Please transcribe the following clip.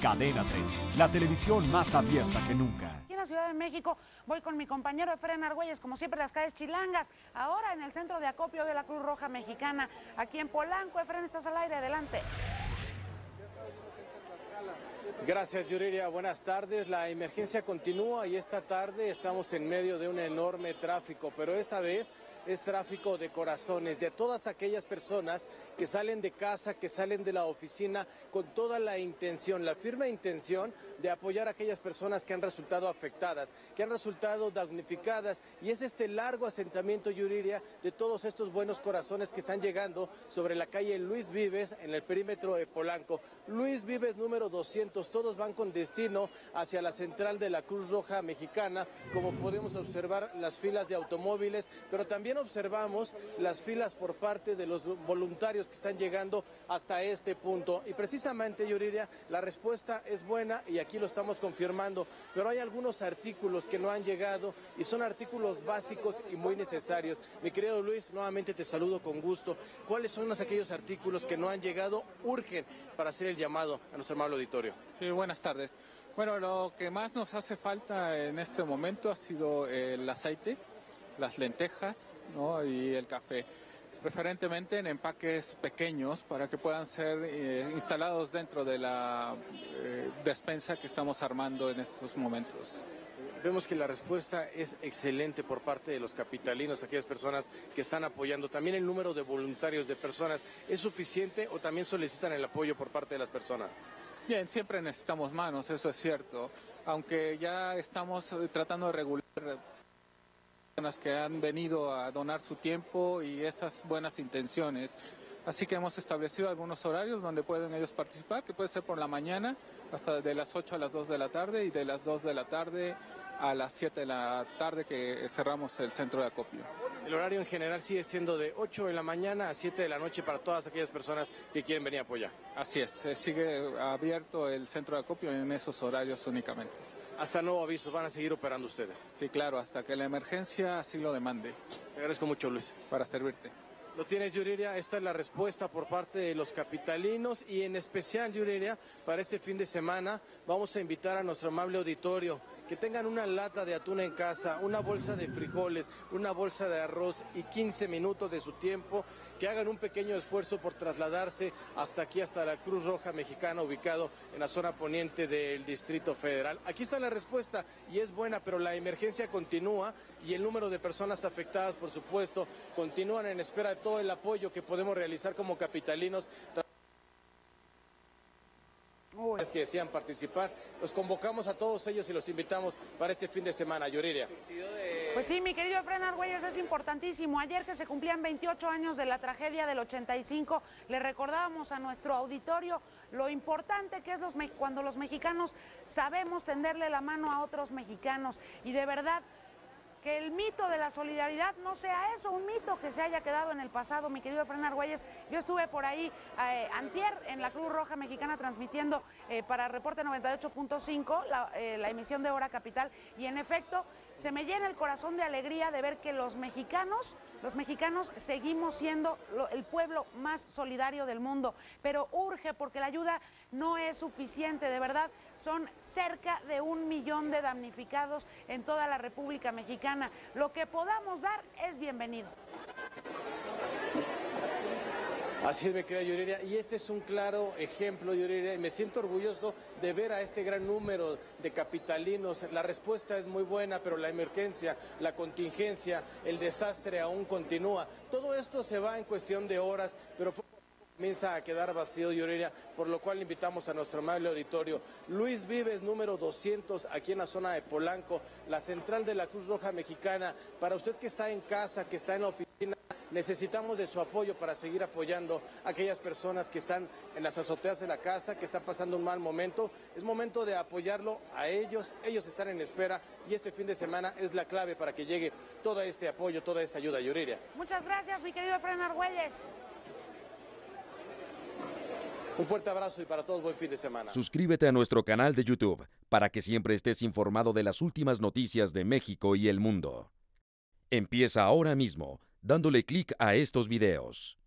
Cadena 30, la televisión más abierta que nunca. Aquí en la Ciudad de México voy con mi compañero Efren Argüelles, como siempre las calles chilangas, ahora en el centro de acopio de la Cruz Roja Mexicana, aquí en Polanco. Efren, estás al aire, adelante. Gracias, Yuriria. Buenas tardes. La emergencia continúa y esta tarde estamos en medio de un enorme tráfico, pero esta vez es tráfico de corazones, de todas aquellas personas que salen de casa, que salen de la oficina con toda la intención, la firme intención de apoyar a aquellas personas que han resultado afectadas, que han resultado damnificadas. Y es este largo asentamiento, Yuriria, de todos estos buenos corazones que están llegando sobre la calle Luis Vives en el perímetro de Polanco. Luis Vives número 200, todos van con destino hacia la central de la Cruz Roja Mexicana, como podemos observar las filas de automóviles, pero también observamos las filas por parte de los voluntarios que están llegando hasta este punto. Y precisamente, Yuriria, la respuesta es buena y aquí lo estamos confirmando, pero hay algunos artículos que no han llegado y son artículos básicos y muy necesarios. Mi querido Luis, nuevamente te saludo con gusto. ¿Cuáles son los aquellos artículos que no han llegado? Urgen para hacer el llamado a nuestro amable auditorio. Sí, buenas tardes. Bueno, lo que más nos hace falta en este momento ha sido el aceite, las lentejas ¿no? y el café, preferentemente en empaques pequeños para que puedan ser eh, instalados dentro de la eh, despensa que estamos armando en estos momentos. Vemos que la respuesta es excelente por parte de los capitalinos, aquellas personas que están apoyando. También el número de voluntarios, de personas, ¿es suficiente o también solicitan el apoyo por parte de las personas? Bien, siempre necesitamos manos, eso es cierto, aunque ya estamos eh, tratando de regular personas que han venido a donar su tiempo y esas buenas intenciones. Así que hemos establecido algunos horarios donde pueden ellos participar, que puede ser por la mañana hasta de las 8 a las 2 de la tarde y de las 2 de la tarde a las 7 de la tarde que cerramos el centro de acopio. El horario en general sigue siendo de 8 de la mañana a 7 de la noche para todas aquellas personas que quieren venir a apoyar. Así es, eh, sigue abierto el centro de acopio en esos horarios únicamente. Hasta nuevo aviso, van a seguir operando ustedes. Sí, claro, hasta que la emergencia así lo demande. Te agradezco mucho, Luis. Para servirte. Lo tienes, Yuriria. Esta es la respuesta por parte de los capitalinos y en especial, Yuriria, para este fin de semana vamos a invitar a nuestro amable auditorio que tengan una lata de atún en casa, una bolsa de frijoles, una bolsa de arroz y 15 minutos de su tiempo, que hagan un pequeño esfuerzo por trasladarse hasta aquí, hasta la Cruz Roja Mexicana, ubicado en la zona poniente del Distrito Federal. Aquí está la respuesta y es buena, pero la emergencia continúa y el número de personas afectadas, por supuesto, continúan en espera de todo el apoyo que podemos realizar como capitalinos que desean participar. Los convocamos a todos ellos y los invitamos para este fin de semana, Yuriria. Pues sí, mi querido Efren Argüelles, es importantísimo. Ayer que se cumplían 28 años de la tragedia del 85, le recordábamos a nuestro auditorio lo importante que es los, cuando los mexicanos sabemos tenderle la mano a otros mexicanos. Y de verdad, que el mito de la solidaridad no sea eso, un mito que se haya quedado en el pasado, mi querido Fernando Argüelles. Yo estuve por ahí eh, antier en la Cruz Roja Mexicana transmitiendo eh, para Reporte 98.5 la, eh, la emisión de Hora Capital y en efecto se me llena el corazón de alegría de ver que los mexicanos, los mexicanos seguimos siendo el pueblo más solidario del mundo, pero urge porque la ayuda no es suficiente, de verdad. Son cerca de un millón de damnificados en toda la República Mexicana. Lo que podamos dar es bienvenido. Así es, me querida Yuriria. Y este es un claro ejemplo, Yuriria, y me siento orgulloso de ver a este gran número de capitalinos. La respuesta es muy buena, pero la emergencia, la contingencia, el desastre aún continúa. Todo esto se va en cuestión de horas, pero comienza a quedar vacío, Yuriria, por lo cual invitamos a nuestro amable auditorio. Luis Vives, número 200, aquí en la zona de Polanco, la central de la Cruz Roja Mexicana. Para usted que está en casa, que está en la oficina, necesitamos de su apoyo para seguir apoyando a aquellas personas que están en las azoteas de la casa, que están pasando un mal momento. Es momento de apoyarlo a ellos, ellos están en espera y este fin de semana es la clave para que llegue todo este apoyo, toda esta ayuda, Yuriria. Muchas gracias, mi querido Efraín Argüelles. Un fuerte abrazo y para todos buen fin de semana. Suscríbete a nuestro canal de YouTube para que siempre estés informado de las últimas noticias de México y el mundo. Empieza ahora mismo dándole clic a estos videos.